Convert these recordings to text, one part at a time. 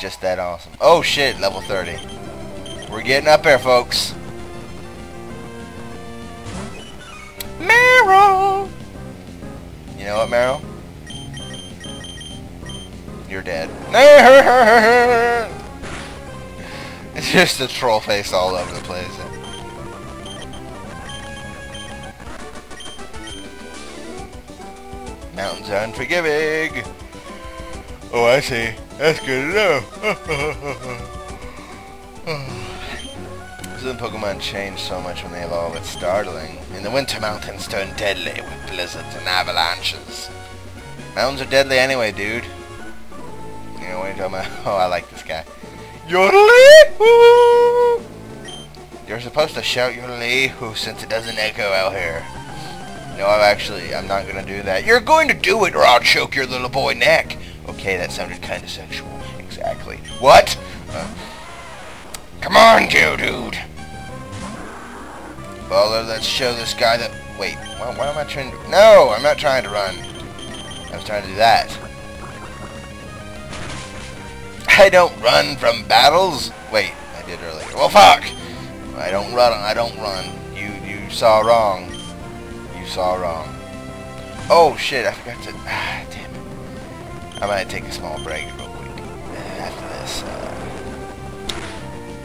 just that awesome. Oh shit, level 30. We're getting up there, folks. Meryl! You know what, Meryl? You're dead. it's just a troll face all over the place. Mountains are unforgiving. Oh, I see. That's good to know. Some Pokemon change so much when they evolve, it's startling. In the winter, mountains turn deadly with blizzards and avalanches. Mountains are deadly anyway, dude. You know what you're talking about? Oh, I like this guy. Yodelee! You're supposed to shout Yodelee since it doesn't echo out here. No, I'm actually, I'm not gonna do that. You're going to do it or I'll choke your little boy neck. Okay, that sounded kind of sexual. Exactly. What? Uh, come on, dude Well, let's show this guy that... Wait, why, why am I trying to... No, I'm not trying to run. I was trying to do that. I don't run from battles. Wait, I did earlier. Well, fuck. I don't run. I don't run. You you saw wrong. You saw wrong. Oh shit! I forgot to. Ah, damn. I might take a small break real quick after this. Uh,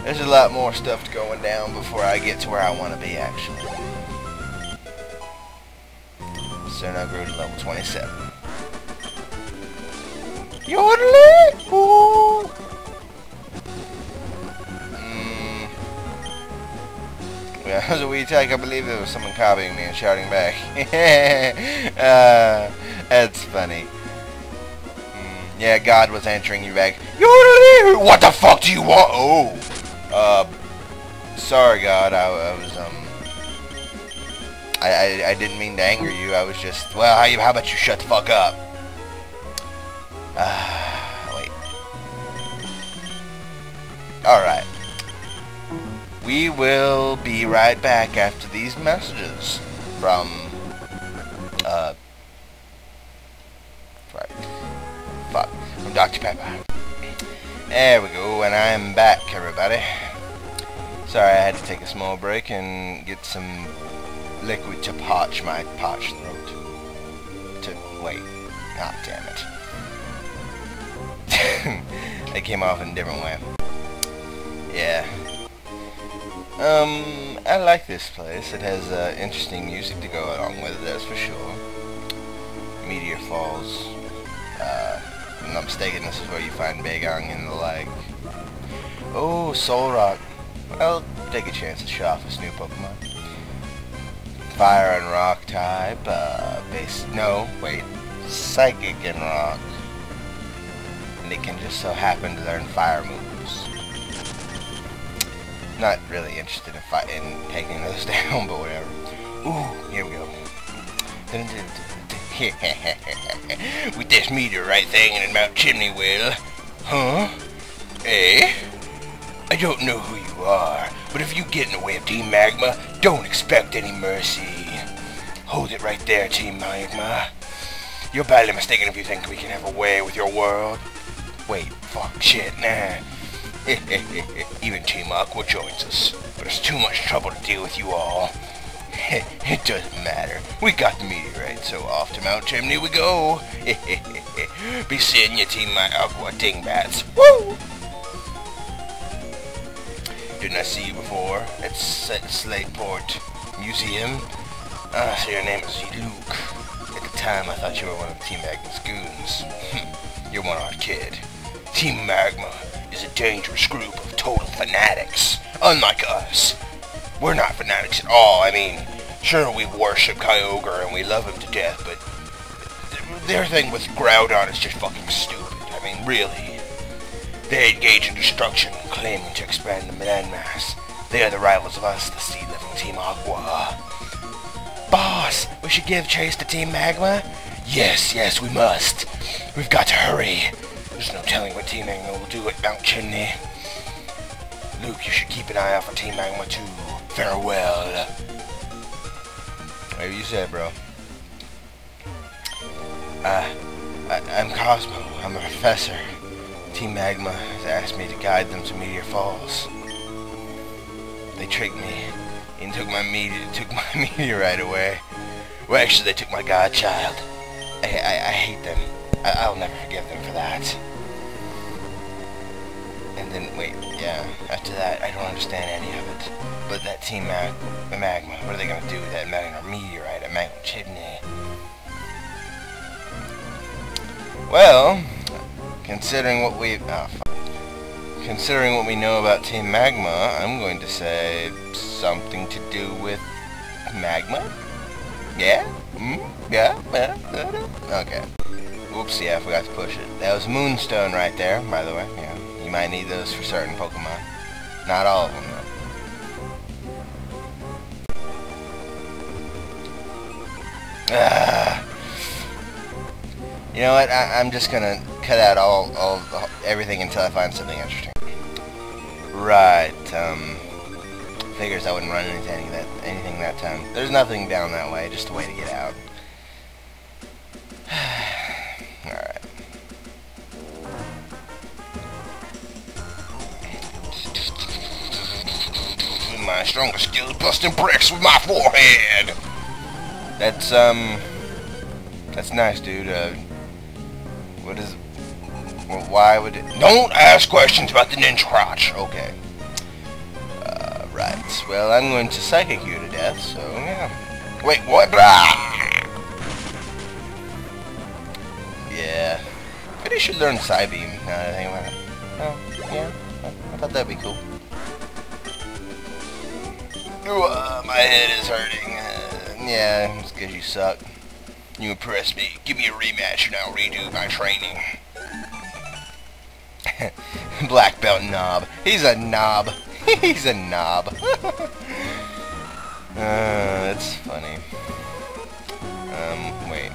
there's a lot more stuff going down before I get to where I want to be, actually. So now grew to level 27. Yodeling! Ooh! Mm. Yeah, as a wee tech, I believe there was someone copying me and shouting back. uh, that's funny. Yeah, God was answering you back. What the fuck do you want? Oh! Uh, sorry, God. I, I was, um... I, I, I didn't mean to anger you. I was just... Well, how, you, how about you shut the fuck up? Uh, wait. Alright. We will be right back after these messages from, fuck, from Dr. Pepper. There we go, and I'm back, everybody. Sorry, I had to take a small break and get some liquid to parch my parched throat. To, wait, ah, damn it. they came off in a different way. Yeah. Um, I like this place. It has uh, interesting music to go along with it, that's for sure. Meteor Falls. Uh, I'm not mistaken, this is where you find Bagon and the like. Oh, Solrock. Well, take a chance to show off this new Pokemon. Fire and Rock type. Uh, base. No, wait. Psychic and Rock and they can just so happen to learn fire moves. Not really interested in, in taking those down, but whatever. Ooh, here we go. With this meteorite thing in Mount Chimney Well. Huh? Eh? I don't know who you are, but if you get in the way of Team Magma, don't expect any mercy. Hold it right there, Team Magma. You're badly mistaken if you think we can have a way with your world. Wait, fuck, shit, nah. Even Team Aqua joins us, but it's too much trouble to deal with you all. it doesn't matter. We got the meteorite, so off to Mount Chimney we go. Be seeing you, Team My Aqua Dingbats. Woo! Didn't I see you before at Slateport Museum? Ah, so your name is Luke. At the time, I thought you were one of Team Aqua's goons. You're one odd kid. Team Magma is a dangerous group of total fanatics, unlike us. We're not fanatics at all, I mean, sure we worship Kyogre and we love him to death, but their thing with Groudon is just fucking stupid. I mean, really. They engage in destruction, claiming to expand the landmass. They are the rivals of us, the sea-living Team Aqua. Boss, we should give chase to Team Magma? Yes, yes, we must. We've got to hurry. There's no telling what Team Magma will do at Mount Chimney. Luke, you should keep an eye out for Team Magma too. Farewell. Whatever you said, bro. Uh, I, am Cosmo. I'm a professor. Team Magma has asked me to guide them to Meteor Falls. They tricked me and took my meteor, took my meteorite away. Well, actually, they took my godchild. I, I, I hate them. I, I'll never forgive them for that. And then, wait, yeah, after that, I don't understand any of it. But that Team Mag Magma, what are they gonna do with that magma meteorite, a magma chimney? Well, considering what we oh, considering what we know about Team Magma, I'm going to say something to do with magma. Yeah? Mm? Yeah? yeah? Okay. Oops, yeah, I forgot to push it. That was Moonstone right there, by the way. Yeah, you might need those for certain Pokemon. Not all of them, though. Ah. You know what? I, am just gonna cut out all, all, everything until I find something interesting. Right. Um. Figures I wouldn't run into anything that anything that time. There's nothing down that way. Just a way to get out. My strongest skill is busting bricks with my forehead. That's um. That's nice, dude. Uh, what is... Well, why would it... Don't ask questions about the ninja crotch! Okay. Uh, right. Well, I'm going to psychic you to death, so, yeah. Wait, what? Ah! Yeah. Maybe should learn Psybeam, now that I think about it. Oh, yeah. I thought that'd be cool. Uh, my head is hurting. Uh, yeah, it's because you suck. You impress me. Give me a rematch and I'll redo my training. Black belt knob. He's a knob. He's a knob. uh, that's funny. Um, wait.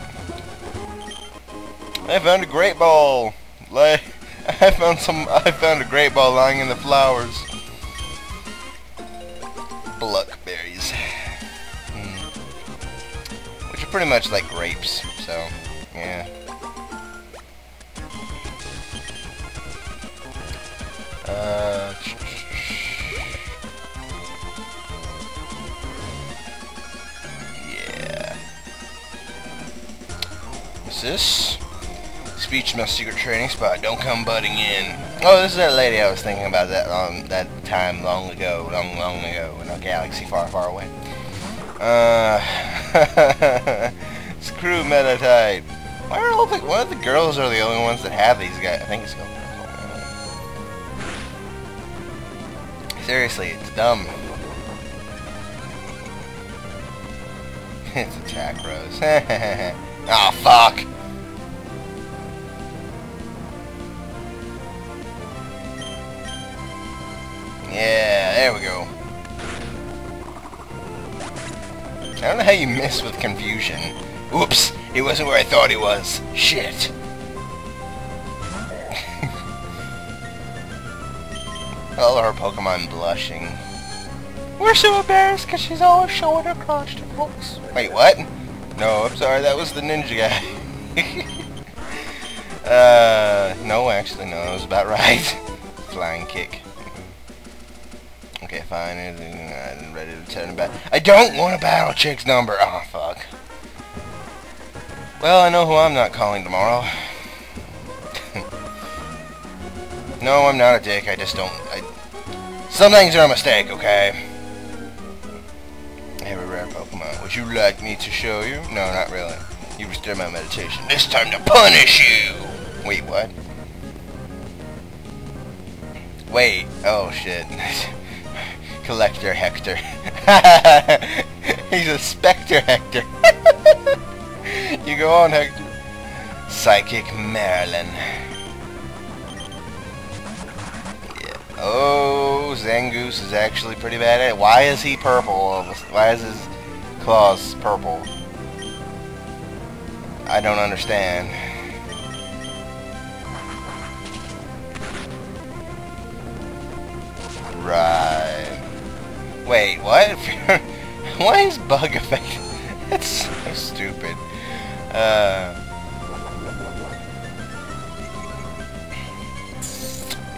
I found a great ball. Like, I found some. I found a great ball lying in the flowers. Pretty much like grapes, so, yeah. Uh, yeah. What's this? Speech my secret training spot. Don't come butting in. Oh, this is that lady I was thinking about that um, that time long ago, long, long ago, in a galaxy far, far away. Uh, screw Meditite. Why are all the are the girls are the only ones that have these guys? I think it's called. Seriously, it's dumb. it's attack rose. oh fuck. Know how you miss with confusion. Oops, he wasn't where I thought he was. Shit. All our Pokemon blushing. We're so embarrassed because she's always showing her crotch to folks. Wait, what? No, I'm sorry, that was the ninja guy. uh, no, actually, no, it was about right. Flying kick. Okay, fine. I'm ready to turn back. I don't want a battle chick's number. Oh, fuck. Well, I know who I'm not calling tomorrow. no, I'm not a dick. I just don't... I, some things are a mistake, okay? I have a rare Pokemon. Would you like me to show you? No, not really. You disturb my meditation. It's time to punish you! Wait, what? Wait. Oh, shit. Collector Hector. He's a Spectre Hector. you go on, Hector. Psychic Marilyn. Yeah. Oh, Zangoose is actually pretty bad at it. Why is he purple? Why is his claws purple? I don't understand. Right. Wait, what? Why is bug effect? That's so stupid. Uh,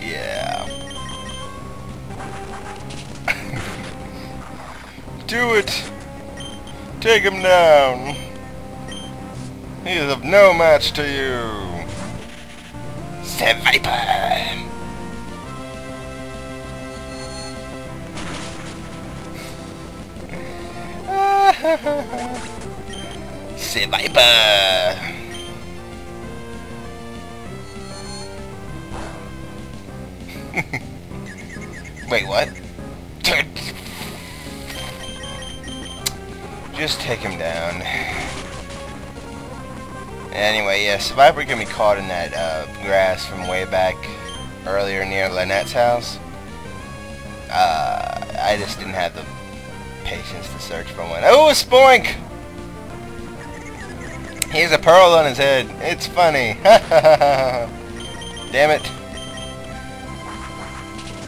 Yeah. Do it! Take him down! He is of no match to you! Say Viper! Wait, what? Just take him down. Anyway, yeah, Viper can be caught in that uh, grass from way back earlier near Lanette's house. Uh, I just didn't have the patience to search for one. Oh, spoink! He has a pearl on his head. It's funny. Damn it.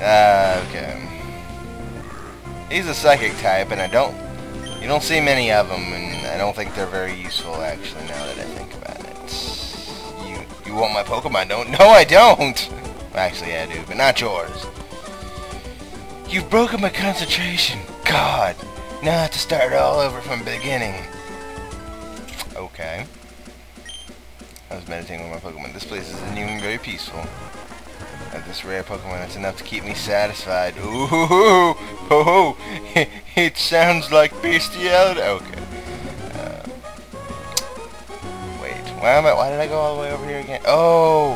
Uh, okay. He's a psychic type, and I don't... You don't see many of them, and I don't think they're very useful, actually, now that I think about it. You, you want my Pokemon, don't? No, I don't! Actually, I do, but not yours. You've broken my concentration. God. Now I have to start all over from the beginning. Okay. I was meditating with my Pokemon. This place isn't even very peaceful. Have this rare Pokemon that's enough to keep me satisfied. Ooh, hoo, hoo, hoo. it sounds like bestiality. Okay. Uh, wait, why am I? Why did I go all the way over here again? Oh.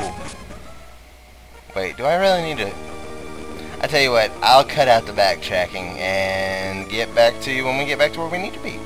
Wait, do I really need to? I tell you what, I'll cut out the backtracking and get back to you when we get back to where we need to be.